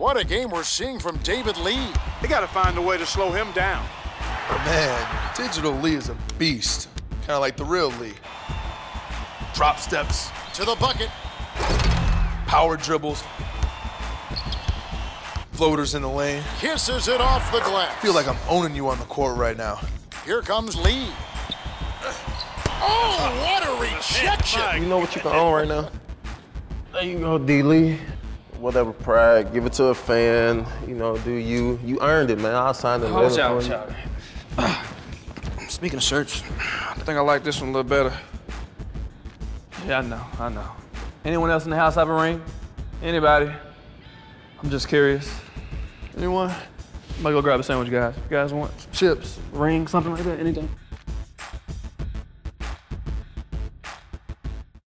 What a game we're seeing from David Lee. They got to find a way to slow him down. Man, Digital Lee is a beast. Kind of like the real Lee. Drop steps, To the bucket. power dribbles, floaters in the lane. Kisses it off the glass. feel like I'm owning you on the court right now. Here comes Lee. Oh, what a rejection. You know what you can own right now? There you go, D. Lee. Whatever pride, give it to a fan. You know, do you? You earned it, man. I'll sign the Oh, letter shout, for you. shout. Speaking of shirts, I think I like this one a little better. Yeah, I know, I know. Anyone else in the house have a ring? Anybody? I'm just curious. Anyone? I'm gonna go grab a sandwich, guys. You guys want chips, ring, something like that? Anything?